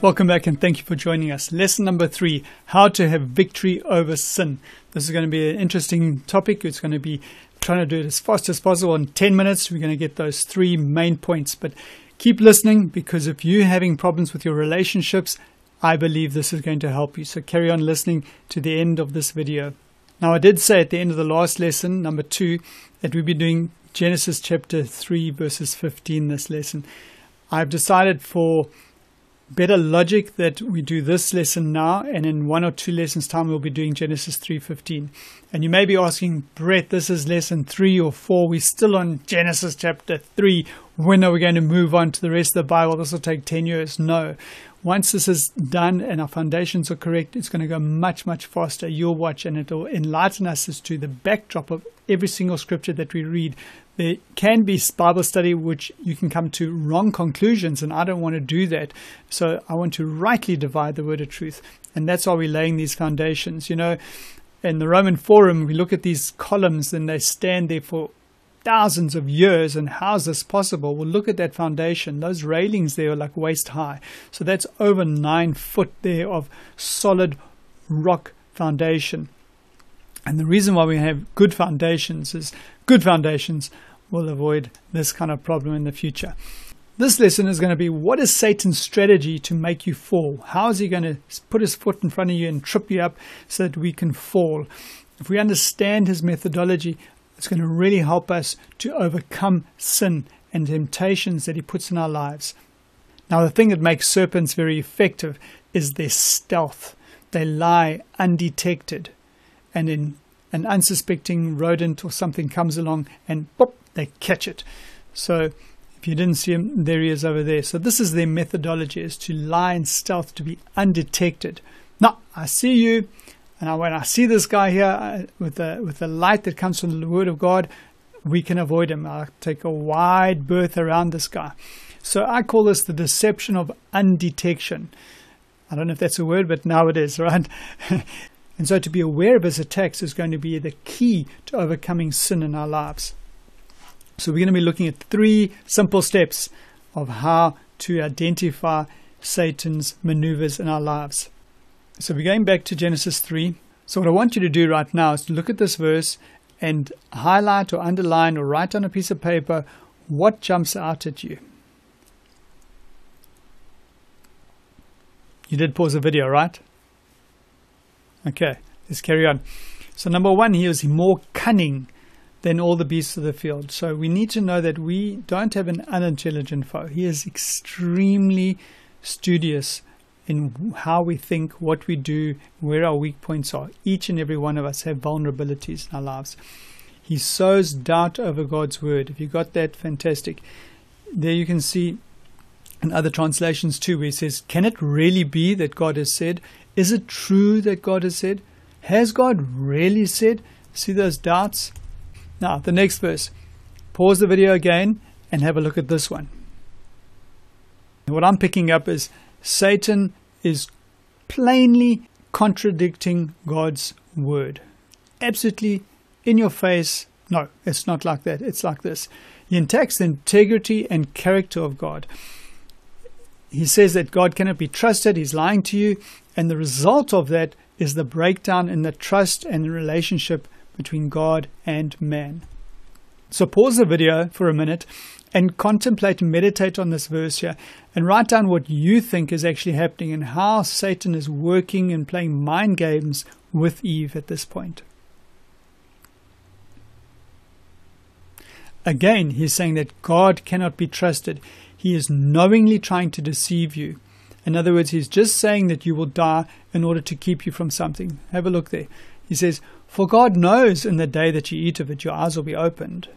Welcome back and thank you for joining us. Lesson number three How to have victory over sin. This is going to be an interesting topic. It's going to be trying to do it as fast as possible. In 10 minutes, we're going to get those three main points. But keep listening because if you're having problems with your relationships, I believe this is going to help you. So carry on listening to the end of this video. Now, I did say at the end of the last lesson, number two, that we'd be doing Genesis chapter 3, verses 15 this lesson. I've decided for better logic that we do this lesson now and in one or two lessons time we'll be doing genesis 3.15 and you may be asking brett this is lesson 3 or 4 we're still on genesis chapter 3 when are we going to move on to the rest of the bible? This will take 10 years. No. Once this is done and our foundations are correct it's going to go much much faster. You'll watch and it will enlighten us as to the backdrop of every single scripture that we read there can be Bible study which you can come to wrong conclusions, and I don't want to do that. So I want to rightly divide the word of truth, and that's why we're laying these foundations. You know, in the Roman Forum, we look at these columns and they stand there for thousands of years, and how's this possible? Well, look at that foundation. Those railings there are like waist high, so that's over nine foot there of solid rock foundation. And the reason why we have good foundations is good foundations will avoid this kind of problem in the future. This lesson is going to be what is Satan's strategy to make you fall? How is he going to put his foot in front of you and trip you up so that we can fall? If we understand his methodology, it's going to really help us to overcome sin and temptations that he puts in our lives. Now, the thing that makes serpents very effective is their stealth. They lie undetected, and in an unsuspecting rodent or something comes along and boop, they catch it. So if you didn't see him, there he is over there. So this is their methodology: is to lie in stealth, to be undetected. Now I see you, and when I see this guy here uh, with the with the light that comes from the Word of God, we can avoid him. I'll take a wide berth around this guy. So I call this the deception of undetection. I don't know if that's a word, but now it is, right? And so to be aware of his attacks is going to be the key to overcoming sin in our lives. So we're going to be looking at three simple steps of how to identify Satan's maneuvers in our lives. So we're going back to Genesis 3. So what I want you to do right now is to look at this verse and highlight or underline or write on a piece of paper what jumps out at you. You did pause the video, right? Okay, let's carry on. So number one, he is more cunning than all the beasts of the field. So we need to know that we don't have an unintelligent foe. He is extremely studious in how we think, what we do, where our weak points are. Each and every one of us have vulnerabilities in our lives. He sows doubt over God's word. If you got that, fantastic. There you can see in other translations too, where he says, Can it really be that God has said? Is it true that God has said? Has God really said? See those doubts? Now, the next verse. Pause the video again and have a look at this one. what I'm picking up is Satan is plainly contradicting God's word. Absolutely in your face. No, it's not like that. It's like this. He attacks the integrity and character of God. He says that God cannot be trusted. He's lying to you. And the result of that is the breakdown in the trust and the relationship between God and man. So pause the video for a minute and contemplate and meditate on this verse here and write down what you think is actually happening and how Satan is working and playing mind games with Eve at this point. Again, he's saying that God cannot be trusted. He is knowingly trying to deceive you. In other words, he's just saying that you will die in order to keep you from something. Have a look there. He says, For God knows in the day that you eat of it, your eyes will be opened.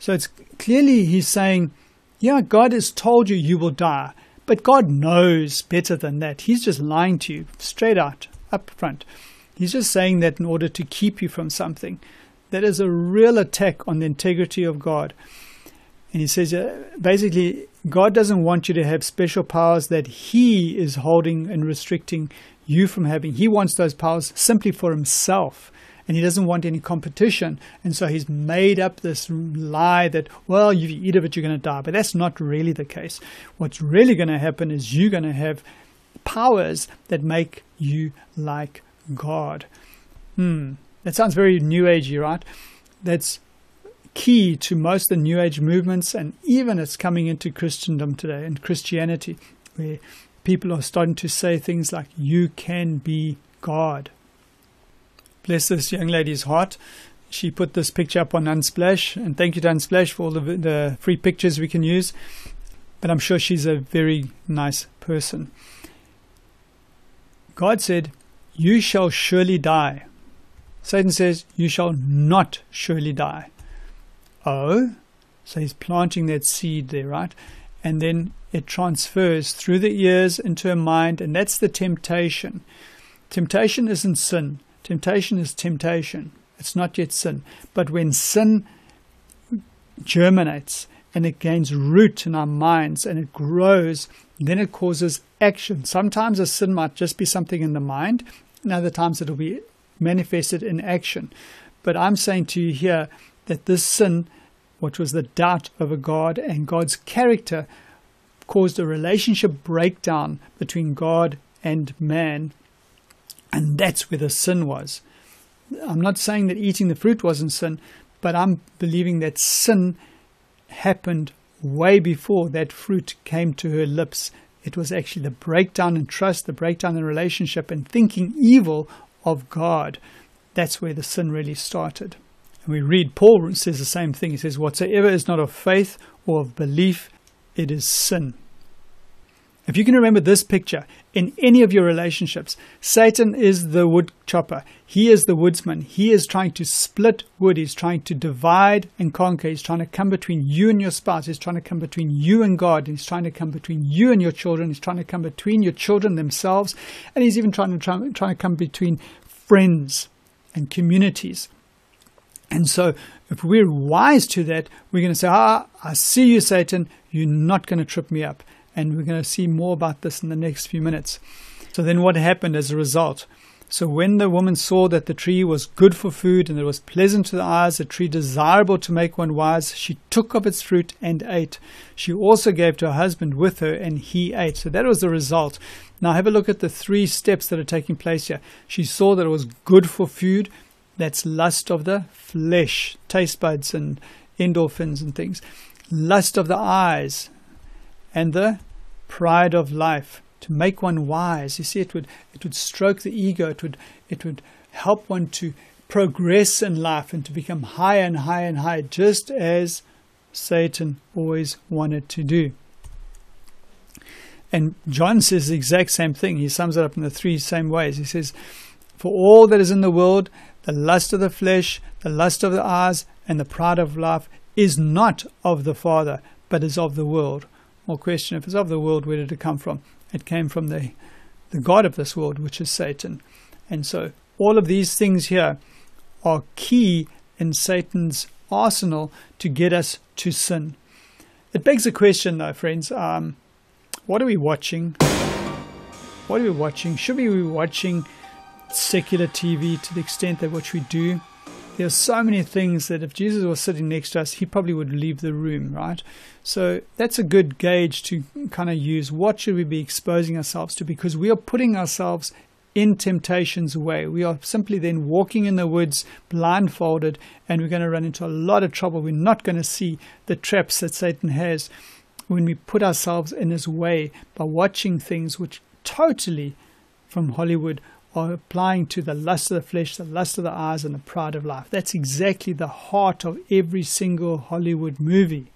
So it's clearly he's saying, Yeah, God has told you you will die, but God knows better than that. He's just lying to you straight out, up front. He's just saying that in order to keep you from something. That is a real attack on the integrity of God. And he says, uh, basically, God doesn't want you to have special powers that He is holding and restricting you from having. He wants those powers simply for himself. and he doesn't want any competition. And so he's made up this lie that, well, if you eat of it, you're going to die. But that's not really the case. What's really going to happen is you're going to have powers that make you like God. Hmm. That sounds very new agey, right? That's key to most of the new age movements and even it's coming into Christendom today and Christianity where people are starting to say things like you can be God. Bless this young lady's heart. She put this picture up on Unsplash and thank you to Unsplash for all the, the free pictures we can use. But I'm sure she's a very nice person. God said, You shall surely die. Satan says, You shall not surely die. Oh, so he's planting that seed there, right? And then it transfers through the ears into a mind, and that's the temptation. Temptation isn't sin, temptation is temptation. It's not yet sin. But when sin germinates and it gains root in our minds and it grows, then it causes action. Sometimes a sin might just be something in the mind, and other times it'll be manifested in action. But I'm saying to you here that this sin, which was the doubt over God and God's character, caused a relationship breakdown between God and man. And that's where the sin was. I'm not saying that eating the fruit wasn't sin, but I'm believing that sin happened way before that fruit came to her lips. It was actually the breakdown in trust, the breakdown in relationship, and thinking evil of God. That's where the sin really started. And we read, Paul says the same thing. He says, Whatsoever is not of faith or of belief, it is sin. If you can remember this picture in any of your relationships, Satan is the wood chopper. He is the woodsman. He is trying to split wood. He's trying to divide and conquer. He's trying to come between you and your spouse. He's trying to come between you and God. He's trying to come between you and your children. He's trying to come between your children themselves. And he's even trying to, try, trying to come between friends and communities. And so, if we're wise to that, we're going to say, Ah, I see you, Satan. You're not going to trip me up. And we're going to see more about this in the next few minutes. So, then what happened as a result? So, when the woman saw that the tree was good for food and it was pleasant to the eyes, a tree desirable to make one wise, she took of its fruit and ate. She also gave to her husband with her, and he ate. So, that was the result. Now, have a look at the three steps that are taking place here. She saw that it was good for food. That's lust of the flesh, taste buds and endorphins and things. Lust of the eyes, and the pride of life to make one wise. You see, it would it would stroke the ego. It would it would help one to progress in life and to become higher and higher and higher, just as Satan always wanted to do. And John says the exact same thing. He sums it up in the three same ways. He says, For all that is in the world, the lust of the flesh, the lust of the eyes, and the pride of life is not of the Father, but is of the world. More question if it's of the world, where did it come from? It came from the, the God of this world, which is Satan. And so all of these things here are key in Satan's arsenal to get us to sin. It begs a question, though, friends. Um, what are we watching? What are we watching? Should we be watching secular TV to the extent that what we do? There are so many things that if Jesus was sitting next to us, he probably would leave the room, right? So that's a good gauge to kind of use. What should we be exposing ourselves to? Because we are putting ourselves in temptation's way. We are simply then walking in the woods blindfolded, and we're going to run into a lot of trouble. We're not going to see the traps that Satan has when we put ourselves in his way by watching things which totally from Hollywood are applying to the lust of the flesh, the lust of the eyes, and the pride of life. That's exactly the heart of every single Hollywood movie.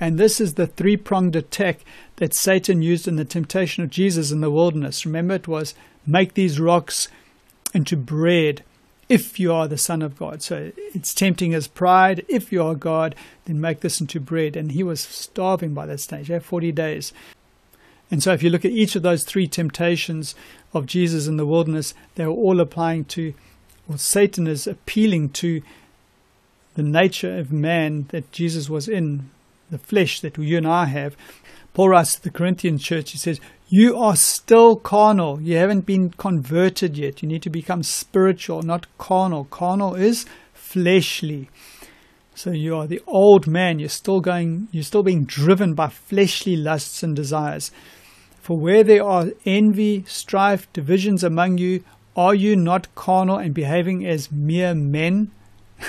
And this is the three pronged attack that Satan used in the temptation of Jesus in the wilderness. Remember, it was make these rocks into bread if you are the Son of God. So it's tempting his pride. If you are God, then make this into bread. And he was starving by that stage, yeah, 40 days. And so if you look at each of those three temptations of Jesus in the wilderness, they are all applying to, or Satan is appealing to the nature of man that Jesus was in, the flesh that you and I have. Paul writes to the Corinthian church, he says, You are still carnal. You haven't been converted yet. You need to become spiritual, not carnal. Carnal is fleshly. So you are the old man. You're still going, you're still being driven by fleshly lusts and desires. For where there are envy, strife, divisions among you, are you not carnal and behaving as mere men?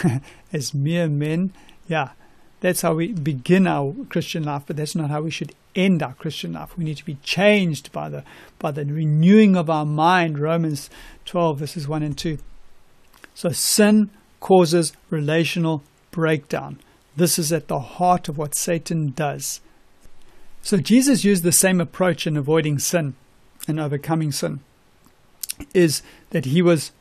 as mere men? Yeah, that's how we begin our Christian life, but that's not how we should end our Christian life. We need to be changed by the by the renewing of our mind. Romans 12 verses 1 and 2. So sin causes relational breakdown. This is at the heart of what Satan does. So Jesus used the same approach in avoiding sin and overcoming sin. Is that he was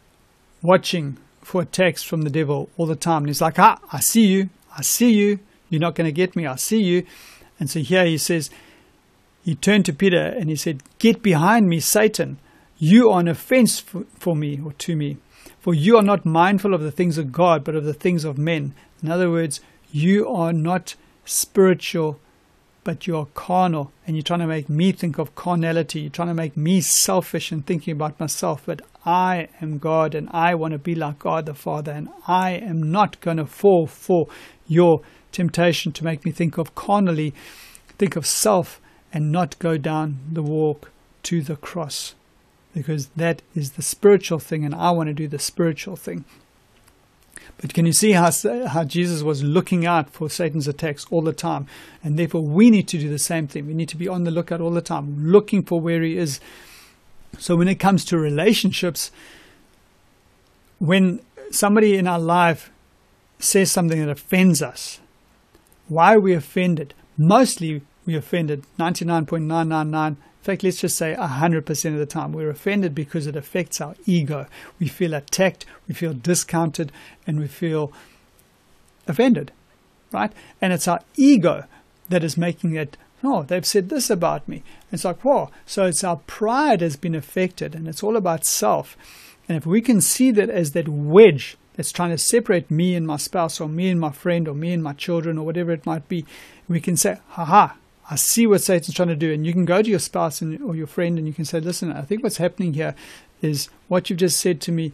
watching for attacks from the devil all the time. And he's like, Ah, I see you, I see you, you're not going to get me. I see you. And so here he says, he turned to Peter and he said, Get behind me, Satan. You are an offense for, for me or to me. For you are not mindful of the things of God, but of the things of men. In other words, you are not spiritual, but you're carnal. And you're trying to make me think of carnality. You're trying to make me selfish and thinking about myself. But I am God and I want to be like God the Father. And I am not going to fall for your temptation to make me think of carnally, think of self, and not go down the walk to the cross. Because that is the spiritual thing, and I want to do the spiritual thing. But can you see how, how Jesus was looking out for Satan's attacks all the time? And therefore, we need to do the same thing. We need to be on the lookout all the time, looking for where he is. So, when it comes to relationships, when somebody in our life says something that offends us, why are we offended? Mostly we offended 99.999. In fact, let's just say 100% of the time. We're offended because it affects our ego. We feel attacked, we feel discounted, and we feel offended, right? And it's our ego that is making it, oh, they've said this about me. It's like, whoa. So it's our pride has been affected, and it's all about self. And if we can see that as that wedge that's trying to separate me and my spouse or me and my friend or me and my children or whatever it might be, we can say, haha, I see what Satan's trying to do. And you can go to your spouse and, or your friend and you can say, listen, I think what's happening here is what you've just said to me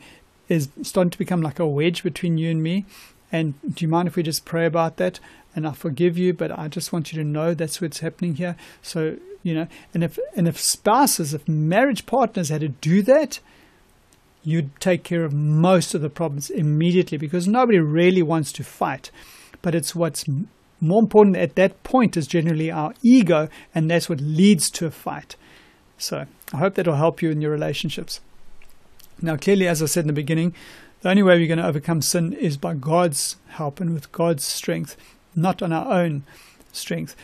is starting to become like a wedge between you and me. And do you mind if we just pray about that? And I forgive you, but I just want you to know that's what's happening here. So, you know, and if and if spouses, if marriage partners had to do that, you'd take care of most of the problems immediately because nobody really wants to fight. But it's what's more important at that point is generally our ego, and that's what leads to a fight. So I hope that will help you in your relationships. Now, clearly, as I said in the beginning, the only way we're going to overcome sin is by God's help and with God's strength, not on our own strength.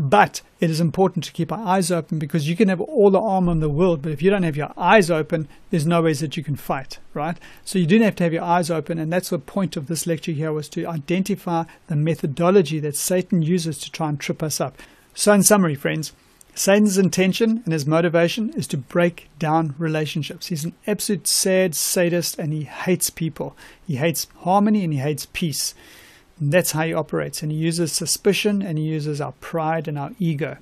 But it is important to keep our eyes open because you can have all the armor in the world, but if you don't have your eyes open, there's no ways that you can fight, right? So you do have to have your eyes open, and that's the point of this lecture here was to identify the methodology that Satan uses to try and trip us up. So in summary, friends, Satan's intention and his motivation is to break down relationships. He's an absolute sad sadist and he hates people. He hates harmony and he hates peace. And that's how he operates. And he uses suspicion and he uses our pride and our ego.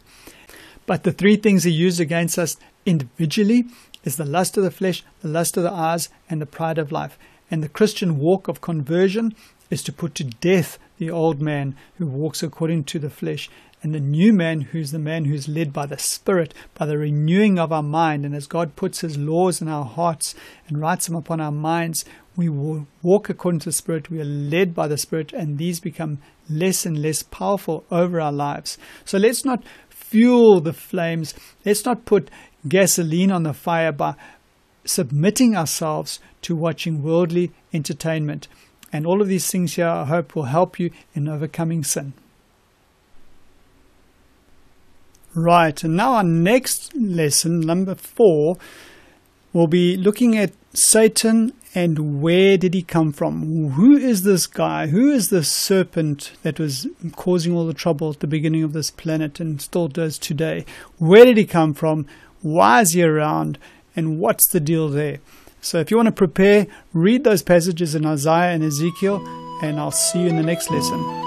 But the three things he uses against us individually is the lust of the flesh, the lust of the eyes, and the pride of life. And the Christian walk of conversion is to put to death the old man who walks according to the flesh, and the new man who's the man who's led by the Spirit, by the renewing of our mind. And as God puts his laws in our hearts and writes them upon our minds, we walk according to the Spirit, we are led by the Spirit, and these become less and less powerful over our lives. So let's not fuel the flames, let's not put gasoline on the fire by submitting ourselves to watching worldly entertainment. And all of these things here, I hope, will help you in overcoming sin. Right, and now our next lesson, number four, will be looking at Satan and where did he come from? Who is this guy? Who is this serpent that was causing all the trouble at the beginning of this planet and still does today? Where did he come from? Why is he around? And what's the deal there? So, if you want to prepare, read those passages in Isaiah and Ezekiel, and I'll see you in the next lesson.